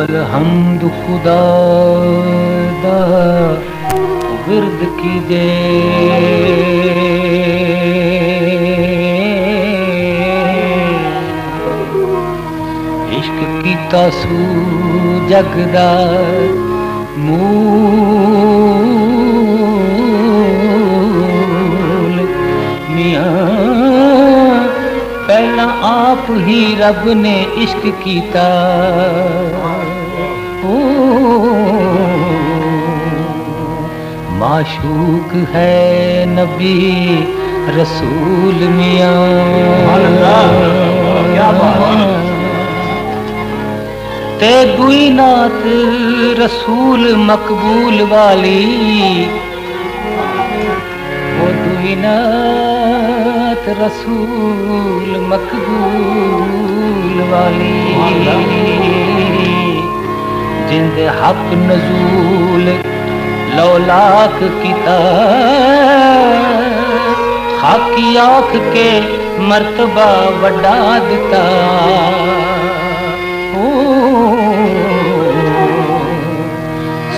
ਬਲ ਹਮਦ ਖੁਦਾ ਦਾ ਵਿਰਦ ਕੀਜੇ ਇਸ਼ਕ ਕੀਤਾ ਸੂ ਜਗ ਦਾ ਮੂਲ ਮੀਆਂ ਪਹਿਲਾਂ ਆਪ ਹੀ ਰੱਬ ਨੇ ਇਸ਼ਕ ਕੀਤਾ माशूक है नबी रसूल मिया ते दुई नात रसूल मकबूल वाली वो दुई नात रसूल मकबूल वाली जिंद हक नजूल لو لاکھ کی خاکی آنکھ کے مرتبہ وڈا دیتا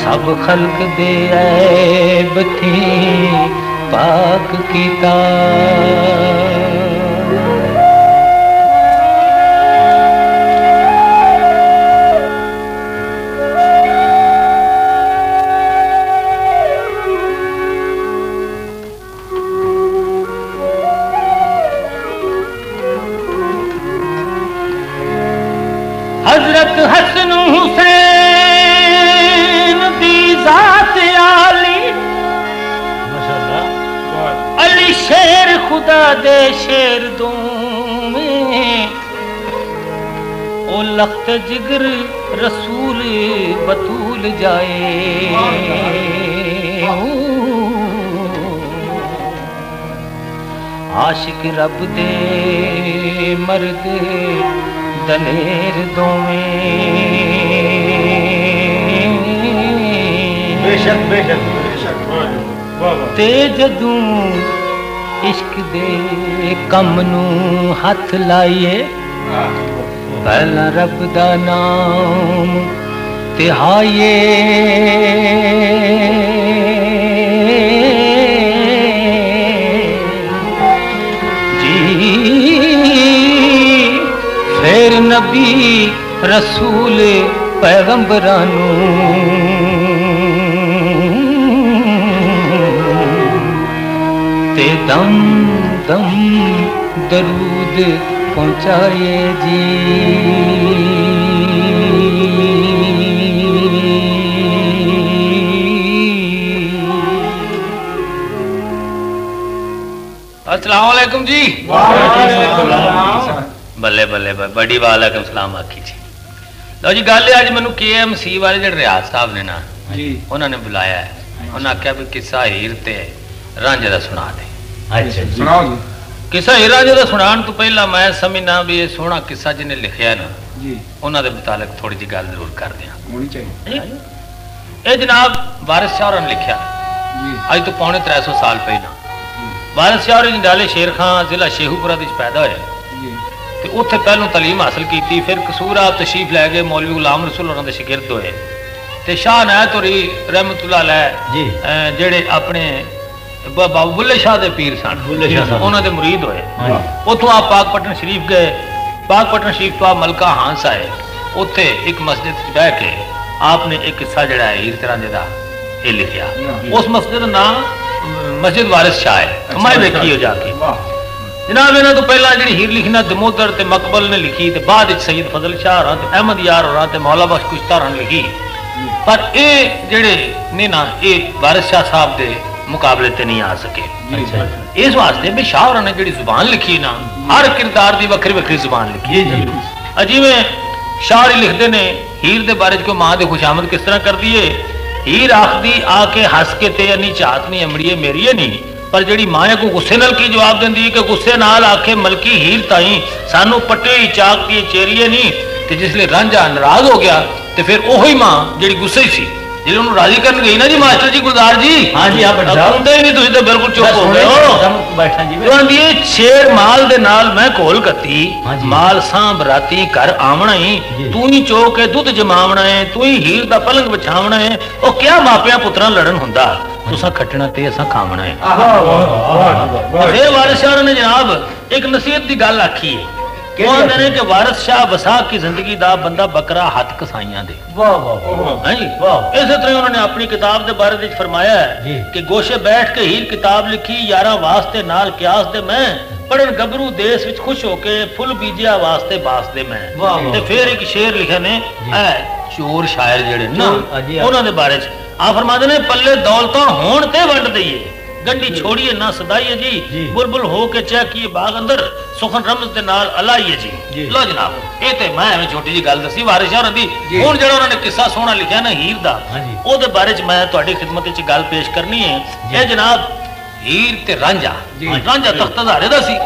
سب خلق دے عیب تھی پاک کتا उ लख जिगर रसूल बतूल जाए। आशिक रब दे मर्ग दनेर दोमेंेशक ते जदू ਇਸ਼ਕ ਦੇ ਕੰਮ ਨੂੰ ਹੱਥ ਲਾਈਏ। ਪਹਿਲਾਂ ਰੱਬ ਦਾ ਨਾਮ ਤਿਹਾਈਏ। ਜੀ ਫਿਰ ਨਬੀ ਰਸੂਲ ਪੈਗੰਬਰਾਂ ਨੂੰ تے دم دم درود پہنچائے جی۔ السلام علیکم جی۔ بلے بلے بڑی وعلیکم السلام آخی جی۔ لو جی گل اج مینو کے ایم سی والے جڑے ریاض صاحب نے نا جی۔ انہوں نے بلایا ہے۔ ہاں جی۔ انہوں نے آخیا بھی قصہ ہیر تے ہے۔ ਰਾਂਝੇ ਦਾ ਸੁਣਾ ਦੇ। ਅੱਛਾ ਸੁਣਾਓ ਜੀ। ਕਿਸਾ ਇਹ ਰਾਂਝੇ ਦਾ ਸੁਣਾਉਣ ਤੋਂ ਪਹਿਲਾਂ ਮੈਂ ਸਮਝਣਾ ਵੀ ਇਹ ਸੋਹਣਾ ਕਿੱਸਾ ਜਿਹਨੇ ਲਿਖਿਆ ਨਾ ਜੀ। ਉਹਨਾਂ ਦੇ ਮੁਤਾਲਕ ਥੋੜੀ ਜੀ ਗੱਲ ਜ਼ਰੂਰ ਕਰਦੇ ਹਾਂ ਹੋਣੀ ਚਾਹੀਦੀ। ਇਹ ਜਨਾਬ ਵਾਰਿਸ ਸ਼ਾਹ ਨੇ ਲਿਖਿਆ। ਜੀ। ਅੱਜ ਤੋਂ ਪੌਣੇ 300 ਸਾਲ ਪਹਿਲਾਂ। ਵਾਰਿਸ ਸ਼ਾਹ ਜੰਡਾਲੇ ਸ਼ੇਰ ਖਾਨ ਜ਼ਿਲ੍ਹਾ ਸ਼ੇਹੂਪੁਰਾ ਦੇ ਵਿੱਚ ਪੈਦਾ ਹੋਇਆ। ਜੀ। ਤੇ ਉੱਥੇ ਪਹਿਲੋਂ ਤਾਲੀਮ ਹਾਸਲ ਕੀਤੀ ਫਿਰ ਕਸੂਰ ਕਸੂਰਾ ਤਸ਼ੀਫ ਲੈ ਗਏ ਮੌਲਵੀ ਗੁਲਾਮ ਰਸੂਲ ਉਹਨਾਂ ਦੇ ਸ਼ਾਗਿਰਦ ਹੋਏ। ਤੇ ਸ਼ਾਹ ਨਾਇਤੁਰੀ ਰਹਿਮਤੁਲਾਹ ਅਲੈਹ ਜੀ। ਜਿਹੜੇ ਆਪਣੇ ਬਾਬਾ ਬੁੱਲੇ ਸ਼ਾਹ ਦੇ ਪੀਰ ਸਨ। ਬੁੱਲੇ ਸ਼ਾਹ। ਉਹਨਾਂ ਦੇ ਮੁਰੀਦ ਹੋਏ। ਉੱਥੋਂ ਆਪ ਪਾਕਪਟਨ ਸ਼ਰੀਫ ਗਏ। ਪਾਕਪਟਨ ਸ਼ਰੀਫ ਤੋਂ ਮਲਕਾ ਹਾਂਸ ਆਏ ਉੱਥੇ ਇੱਕ ਮਸਜਿਦ 'ਚ ਬਹਿ ਕੇ ਆਪ ਨੇ ਇੱਕ ਕਿੱਸਾ ਜਿਹੜਾ ਹੈ ਹੀਰ ਤਰਾਂਦੇ ਦਾ ਇਹ ਲਿਖਿਆ। ਉਸ ਮਸਜਿਦ ਦਾ ਨਾਮ ਮਸਜਿਦ ਵਾਰਿਸ ਸ਼ਾਹ ਹੈ। ਮੈਂ ਵੇਖੀ ਹੋ ਜਾ ਕੇ। ਜਨਾਬ ਇਹਨਾਂ ਤੋਂ ਪਹਿਲਾਂ ਜਿਹੜੀ ਹੀਰ ਲਿਖਣਾ ਦਮੋਦਰ ਤੇ ਮਕਬਲ ਨੇ ਲਿਖੀ ਤੇ ਬਾਅਦ ਵਿੱਚ ਸੈਦ ਫਜ਼ਲ ਸ਼ਾਹ ਹੋਰਾਂ ਤੇ ਅਹਿਮਦ ਯਾਰ ਹੋਰਾਂ ਤੇ ਮੌਲਾ ਬਖਸ਼ ਕੁਸ਼ਤਾ ਲਿਖੀ। ਪਰ ਇਹ ਜਿਹੜੇ ਨੇ ਨਾ ਇਹ ਵਾਰਿਸ ਸ਼ਾਹ ਸਾਹਿਬ ਦੇ ਮੁਕਾਬਲੇ ਤੇ ਨਹੀਂ ਆ ਸਕੇ। ਇਸ ਵਾਸਤੇ ਵੀ ਸ਼ਾਹ ਹੋਰਾਂ ਨੇ ਜਿਹੜੀ ਜ਼ੁਬਾਨ ਲਿਖੀ ਨਾ ਹਰ ਕਿਰਦਾਰ ਦੀ ਵੱਖਰੀ ਵੱਖਰੀ ਜ਼ੁਬਾਨ ਲਿਖੀ ਜੀ ਅਜੀਵੇਂ ਸ਼ਾਹ ਲਿਖਦੇ ਨੇ ਹੀਰ ਦੇ ਬਾਰੇ ਚ ਮਾਂ ਦੇ ਖੁਸ਼ਾਮਦ ਕਿਸ ਤਰ੍ਹਾਂ ਕਰਦੀ ਏ? ਹੀਰ ਆਖਦੀ ਆ ਕੇ ਹੱਸ ਕੇ ਤੇ ਅਨੀ ਚਾਹਤ ਨਹੀਂ ਅਮੜੀਏ ਮੇਰੀਏ ਨਹੀਂ। ਪਰ ਜਿਹੜੀ ਮਾਂ ਕੋ ਗੁੱਸੇ ਨਾਲ ਕੀ ਜਵਾਬ ਦਿੰਦੀ ਏ ਕਿ ਗੁੱਸੇ ਨਾਲ ਆਖੇ ਮਲਕੀ ਹੀਰ ਤਾਈ ਸਾਨੂੰ ਪੱਟੇ ਹੀ ਚਾਕਦੀ ਚੇਰੀਏ ਨਹੀਂ। ਤੇ ਜਿਸ ਲਈ ਰਾਂਝਾ ਨਾਰਾਜ਼ ਹੋ ਗਿਆ ਤੇ ਫਿਰ ਉਹੀ ਮਾਂ ਜਿਹੜੀ ਗੁੱਸੇ ਸੀ ਜਿਹੜੇ ਉਹਨੂੰ ਰਾਜ਼ੀ ਕਰਨ ਗਈ ਨਾ ਜੀ ਮਾਸਟਰ ਜੀ ਗੁਲਜ਼ਾਰ ਜੀ? ਹਾਂ ਜੀ, ਹਾਂ ਬੜਾ ਸਾਹਿਬ। ਸੁਣਦੇ ਹੀ ਨਹੀਂ ਤੁਸੀਂ ਤਾਂ ਬਿਲਕੁਲ ਚੁੱਪ ਹੋ ਗਏ। ਹੋ ਬੈਠਾ ਜੀ। ਆਂਦੀ ਏ ਛੇੜ ਮਾਲ ਦੇ ਨਾਲ ਮੈਂ ਘੋਲ ਕੱਤੀ। ਹਾਂਜੀ। ਮਾਲ ਸਾਂਭ ਰਾਤੀ ਘਰ ਆਵਣਾ ਈ। ਜੀ। ਤੂੰ ਹੀ ਚੋ ਕੇ ਦੁੱਧ ਜਮਾਵਣਾ ਏ ਤੂੰ ਹੀ ਹੀਰ ਦਾ ਪਲੰਗ ਵਿਛਾਵਣਾ ਏ। ਉਹ ਕਿਆ ਮਾਪਿਆਂ ਪੁੱਤਰਾਂ ਲੜਨ ਹੁੰਦਾ? ਤੁਸਾਂ ਖੱਟਣਾ ਤੇ ਅਸਾਂ ਖਾਵਣਾ ਏ। ਵਾਹ ਵਾਹ ਵਾਹ ਵਾਹ। ਫਿਰ ਵਾਰਿਸ ਨੇ ਜਨਾਬ ਇੱਕ ਨਸੀਹਤ ਦੀ ਗੱਲ ਆਖੀ ਏ। ਕਿਹੜੀ ਉਹ ਕਹਿੰਦੇ ਨੇ ਆਖੀ? ਕਿ ਵਾਰਿਸ ਸ਼ਾਹ ਵਸਾਖ ਦੀ ਜ਼ਿੰਦਗੀ ਦਾ ਬੰਦਾ ਬੱਕਰਾ ਹੱਥ ਕਸਾਈਆਂ ਦੇ ਵਾਹ ਵਾਹ ਵਾਹ ਹਾਂਜੀ ਵਾਹ। ਇਸੇ ਤਰ੍ਹਾਂ ਉਹਨਾਂ ਨੇ ਆਪਣੀ ਕਿਤਾਬ ਦੇ ਬਾਰੇ ਵਿੱਚ ਫਰਮਾਇਆ ਹੈ ਜੀ। ਕਿ ਗੋਸ਼ੇ ਬੈਠ ਕੇ ਹੀਰ ਕਿਤਾਬ ਲਿਖੀ ਯਾਰਾਂ ਵਾਸਤੇ ਨਾਲ ਕਿਆਸ ਦੇ ਮੈਂ ਪੜਨ ਗੱਭਰੂ ਦੇਸ਼ ਵਿੱਚ ਖੁਸ਼ ਹੋ ਕੇ ਫੁੱਲ ਬੀਜਿਆ ਵਾਸਤੇ ਬਾਸ ਦੇ ਮੈਂ ਵਾਹ, ਵਾਹ। ਤੇ ਫਿਰ ਇੱਕ ਸ਼ੇਰ ਲਿਖਿਆ ਨੇ ਇਹ ਚੋਰ ਸ਼ਾਇਰ ਜਿਹੜੇ ਨੇ ਨਾ ਚੋਰ, ਹਾਂਜੀ, ਹਾਂ। ਉਹਨਾਂ ਦੇ ਬਾਰੇ ਗੰਢੀ ਛੋੜੀਏ ਨਾ ਸਦਾਈਏ ਜੀ। ਬੁਲਬੁਲ ਹੋ ਕੇ ਚਹਿਕੀਏ ਬਾਗ ਅੰਦਰ ਸੁਖਨ ਰਮਜ਼ ਦੇ ਨਾਲ ਅਲਾਈਏ ਜੀ। ਲੋ ਜਨਾਬ ਇਹ ਤੇ ਮੈਂ ਐਵੇਂ ਛੋਟੀ ਜੀ ਗੱਲ ਦੱਸੀ ਵਾਰਿਸ ਸ਼ਾਹ ਦੀ। ਹੁਣ ਜਿਹੜਾ ਉਹਨਾਂ ਨੇ ਕਿੱਸਾ ਸੋਹਣਾ ਲਿਖਿਆ ਨਾ ਹੀਰ ਦਾ। ਉਹਦੇ ਬਾਰੇ ਚ ਮੈਂ ਤੁਹਾਡੀ ਖਿਦਮਤ ਵਿੱਚ ਗੱਲ ਪੇਸ਼ ਕਰਨੀ ਹੈ ਇਹ ਜਨਾਬ ਹੀਰ ਤੇ ਰਾਂਝਾ। ਰਾਂਝਾ ਤਖਤ ਹਜ਼ਾਰੇ ਦਾ ਸੀ।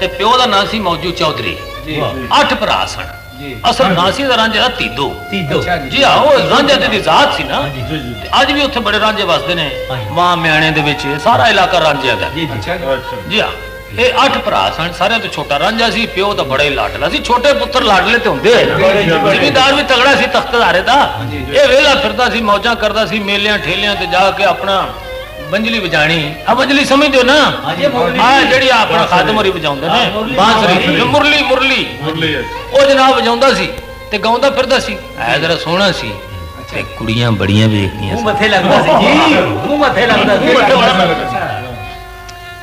ਤੇ ਪਿਓ ਦਾ ਨਾਂ ਸੀ ਮੌਜੂ ਚੌਧਰੀ। ਅੱਠ ਭਰਾ ਸਨ ਜੀ। ਅਸਲ ਨਾਂ ਸੀ ਦਾ ਰਾਂਝੇ ਤੀਦੋ। ਤੀਦੋ। ਜੀ। ਹਾਂ ਉਹ ਰਾਂਝੇ ਦੀ ਜ਼ਾਤ ਸੀ ਨਾ। ਅੱਜ ਵੀ ਉੱਥੇ ਬੜੇ ਰਾਂਝੇ ਵਸਦੇ ਨੇ। ਮਾਂ ਮਿਆਣੇ ਦੇ ਵਿੱਚ ਸਾਰਾ ਇਲਾਕਾ ਰਾਂਝਿਆਂ ਦਾ। ਜੀ ਜੀ। ਅੱਛਾ ਜੀ। ਜੀ। ਹਾਂ। ਇਹ ਅੱਠ ਭਰਾ ਸਨ ਸਾਰਿਆਂ ਤੋਂ ਛੋਟਾ ਰਾਂਝਾ ਸੀ ਪਿਓ ਤਾਂ ਬੜਾ ਹੀ ਲਾਡਲਾ ਸੀ। ਛੋਟੇ ਪੁੱਤਰ ਲਾਡਲੇ ਤੇ ਹੁੰਦੇ ਜ਼ਿਮੀਦਾਰ ਵੀ ਤਗੜਾ ਸੀ ਤਖਤ ਹਜ਼ਾਰੇ ਦਾ। ਇਹ ਵੇਲਾ ਫਿਰਦਾ ਸੀ ਮੌਜਾਂ ਕਰਦਾ ਸੀ ਮੇਲਿਆਂ ਠੇਲਿਆਂ ਤੇ ਜਾ ਕੇ ਆਪਣਾ ਬੰਜਲੀ ਵਜਾਣੀ। ਆ ਬੰਜਲੀ ਸਮਝਦੇ ਹੋ ਨਾ? ਆ ਜਿਹੜੀ ਆ ਆਪਣਾ ਖਾਦਮ ਹੋਰੀ ਵਜਾਉਂਦੇ ਹਾਂ, ਨੇ ਮੁਰਲੀ। ਬਾਂਸਰੀ ਮੁਰਲੀ। ਮੁਰਲੀ ਮੁਰਲੀ ਉਹ ਜਨਾਬ ਵਜਾਉਂਦਾ ਸੀ ਤੇ ਗਾਉਂਦਾ ਫਿਰਦਾ ਸੀ। ਐ ਜਰਾ ਸੋਹਣਾ ਸੀ। ਤੇ ਕੁੜੀਆਂ ਬੜੀਆਂ ਵੇਖਦੀਆਂ ਮੂੰਹ ਸੀ। ਮੱਥੇ ਲੱਗਦਾ ਸੀ ਜੀ। ਮੂੰਹ ਮੱਥੇ ਲੱਗਦਾ ਸੀ।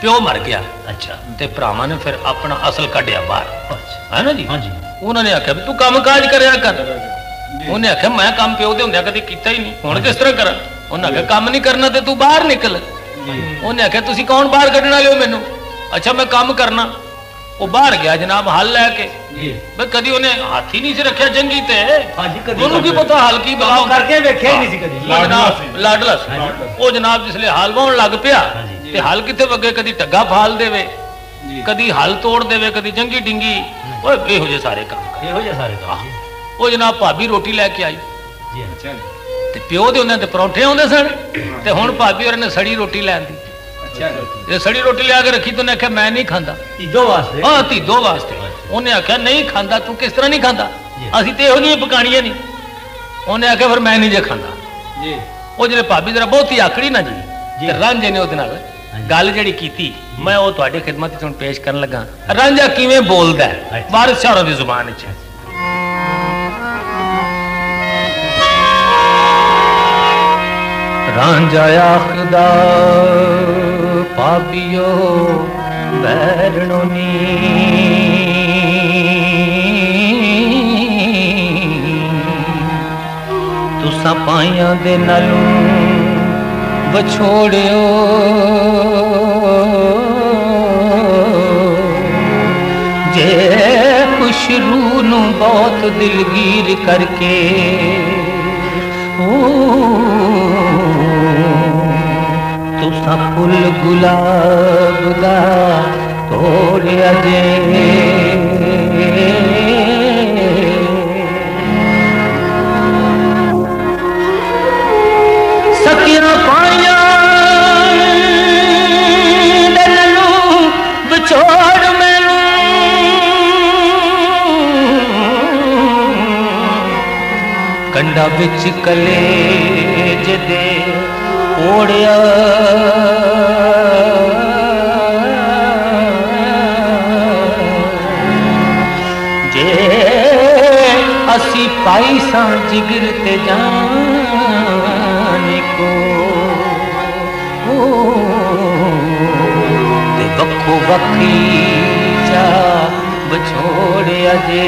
ਪਿਓ ਮਰ ਗਿਆ। ਅੱਛਾ। ਤੇ ਭਰਾਵਾਂ ਨੇ ਫਿਰ ਆਪਣਾ ਅਸਲ ਕੱਢਿਆ ਬਾਹਰ। ਅੱਛਾ। ਹੈ ਨਾ ਜੀ? ਹਾਂਜੀ। ਉਹਨਾਂ ਨੇ ਆਖਿਆ ਵੀ ਤੂੰ ਕੰਮ ਕਾਜ ਕਰਿਆ ਕਰ। ਉਹਨੇ ਆਖਿਆ ਮੈਂ ਕੰਮ ਪਿਓ ਦੇ ਹੁੰਦਿਆਂ ਕਦੇ ਕੀਤਾ ਹੀ ਨਹੀਂ। ਹੁਣ ਕਿਸ ਤਰ੍ਹਾਂ ਕਰਾਂ? ਉਹਨੇ ਆਖਿਆ ਕੰਮ ਨਹੀਂ ਕਰਨਾ ਤੇ ਤੂੰ ਬਾਹਰ ਨਿਕਲ। ਉਹਨੇ ਆਖਿਆ ਤੁਸੀਂ ਕੌਣ ਬਾਹਰ ਕੱਢਣ ਵਾਲੇ ਹੋ ਮੈਨੂੰ? ਅੱਛਾ ਮੈਂ ਕੰਮ ਕਰਨਾ। ਉਹ ਬਾਹਰ ਗਿਆ ਜਨਾਬ ਹੱਲ ਲੈ ਕੇ। ਜੀ। ਬਈ ਕਦੀ ਉਹਨੇ ਹੱਥ ਹੀ ਨਹੀਂ ਸੀ ਰੱਖਿਆ ਜੰਗੀ ਤੇ? ਹਾਂਜੀ ਕਦੀ ਉਹਨੂੰ ਕੀ ਪਤਾ ਹਲ ਕੀ ਬਲਾ ਕੰਮ ਕਰਕੇ ਵੇਖਿਆ ਹੀ ਨਹੀਂ ਸੀ ਕਦੀ। ਲਾਡਲਾ। ਉਹ ਜਨਾਬ ਜਿਸਲੇ ਹਲ ਵਾਉਣ ਲੱਗ ਪਿਆ। ਤੇ ਹਲ ਕਿੱਥੇ ਵੱਗੇ? ਕਦੀ ਟੱਗਾ ਫਾਲ ਦੇਵੇ ਜੀ। ਕਦੀ ਹਲ ਤੋੜ ਦੇਵੇ ਕਦੀ ਜੰਗੀ ਡਿੰਗੀ। ਓਏ ਇਹੋ ਜਿਹੇ ਸਾਰੇ ਕੰਮ ਕਰ ਇਹੋ ਜਿਹਾ ਸਾਰੇ ਕੰਮ। ਉਹ ਜਨਾਬ ਭਾਬੀ ਰੋਟੀ ਲੈ ਕੇ ਆਈ। ਜੀ ਹਾਂ। ਅੱਛਾ ਤੇ ਪਿਓ ਦੇ ਉਹਨਾਂ ਦੇ ਪਰੌਂਠੇ ਆਉਂਦੇ ਸਨ ਤੇ ਹੁਣ ਭਾਬੀ ਉਹਨਾਂ ਨੇ ਸੜੀ ਰੋਟੀ ਲੈਣ ਦੀ ਅੱਛਾ ਇਹ ਸੜੀ ਰੋਟੀ ਲਿਆ ਕੇ ਰੱਖੀ ਤੇ ਉਹਨੇ ਆਖਿਆ ਮੈਂ ਨਹੀਂ ਖਾਂਦਾ। ਤੀਦੋ ਵਾਸਤੇ? ਹਾਂ ਧੀਦੋ ਵਾਸਤੇ। ਉਹਨੇ ਆਖਿਆ ਨਹੀਂ ਖਾਂਦਾ ਤੂੰ ਕਿਸ ਤਰ੍ਹਾਂ ਨਹੀਂ ਖਾਂਦਾ। ਅਸੀਂ ਤੇ ਇਹੋ ਜਿਹੀਆਂ ਪਕਾਣੀਆਂ ਨਹੀਂ। ਉਹਨੇ ਆਖਿਆ ਫਿਰ ਮੈਂ ਨਹੀਂ ਜੇ ਖਾਂਦਾ। ਜੀ। ਉਹ ਜਿਹੜੇ ਭਾਬੀ ਜਰਾ ਬਹੁਤੀ ਆਕੜੀ ਨਾ ਜੀ। ਤੇ ਰਾਂਝੇ ਨੇ ਉਹਦੇ ਨਾਲ। ਗੱਲ ਜਿਹੜੀ ਕੀਤੀ ਮੈਂ ਉਹ ਤੁਹਾਡੀ ਖਿਦਮਤ ਵਿੱਚ ਹੁਣ ਪੇਸ਼ ਕਰਨ ਲੱਗਾ। ਰਾਂਝਾ ਕਿਵੇਂ ਬੋਲਦਾ ਹੈ। ਵਾਰਿਸ ਸ਼ਾਹ ਦੀ ਜ਼ੁਬਾਨ ਵਿੱਚ ਰਾਂਝਾ ਆਖਦਾ ਪਾਬੀਓ ਬੈਰਣੋ ਨੀ। ਤੁਸਾਂ ਪਾਈਆਂ ਦੇ ਨਾਲੋਂ ਵਿਛੋੜਿਓ। ਜੇ ਖੁਸ਼ ਰੂਹ ਨੂੰ ਬਹੁਤ ਦਿਲਗੀਰ ਕਰਕੇ ਓ ਤੁਸਾਂ ਫੁੱਲ ਗੁਲਾਬ ਦਾ ਤੋੜਿਆ ਜੇ ਸਕਿਆ ਪਾਇਆ ਮੈਨੂੰ। ਕੰਡਾ ਵਿੱਚ ਕਲੇਜ ਦੇ ਓੜਿਆ ਅਸੀਂ ਪਾਈ ਸਾਂ ਜਿਗਰ ਤੇ ਜਾਨ ਕੋ। ਓ, ਤੇ ਵੱਖੋ ਵੱਖੀ ਚਾ ਵਿਛੋੜਿਆ ਜੇ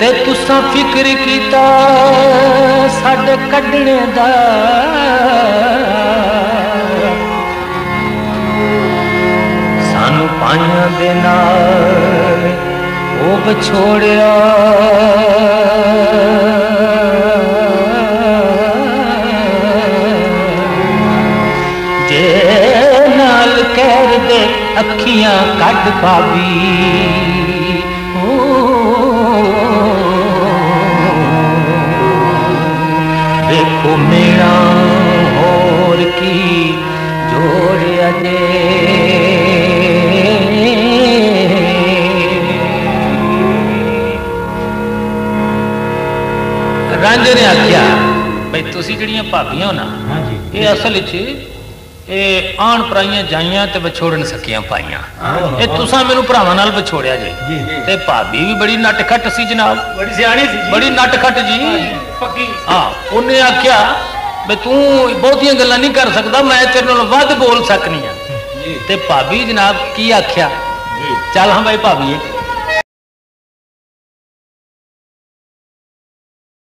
ਤੇ ਤੁਸਾਂ ਫਿਕਰ ਕੀਤਾ ਸਾਡੇ ਕੱਢਣ ਦਾ ਪਾਈਆਂ ਦੇ ਨਾਲ ਉਹ ਛੋੜਿਆ ਜੇ ਨਾਲ ਕਰਦੇ ਅੱਖੀਆਂ ਕੱਢ ਪਾਵੀ ਦੇਖੋ ਮੇਰਾ ਹੋਰ ਕੀ ਜੋੜਿਆ ਜੇ ਜਿਹੜੀਆਂ ਭਾਬੀਆਂ ਨਾ ਇਹ ਅਸਲ ਵਿੱਚ ਇਹ ਆਣ ਪਰਾਈਆਂ ਜਾਈਆਂ ਤੇ ਵਿਛੋੜਨ ਸਕੀਆਂ ਪਾਈਆਂ। ਇਹ ਤੁਸੀਂ ਮੈਨੂੰ ਭਰਾਵਾਂ ਨਾਲ ਵਿਛੋੜਿਆ ਜੇ। ਤੇ ਭਾਬੀ ਵੀ ਬੜੀ ਨਟਖਟ ਸੀ ਜਨਾਬ। ਬੜੀ ਸਿਆਣੀ ਸੀ ਬੜੀ ਨਟਖਟ ਜੀ। ਪੱਕੀ। ਹਾਂ ਉਹਨੇ ਆਖਿਆ ਵੀ ਤੂੰ ਬਹੁਤੀਆਂ ਗੱਲਾਂ ਨਹੀਂ ਕਰ ਸਕਦਾ ਮੈਂ ਤੇਰੇ ਨਾਲ ਵੱਧ ਬੋਲ ਸਕਨੀ ਆ ਤੇ ਭਾਬੀ ਜਨਾਬ ਕੀ ਆਖਿਆ? ਚੱਲ ਹਾਂ ਬਾਈ ਭਾਬੀਏ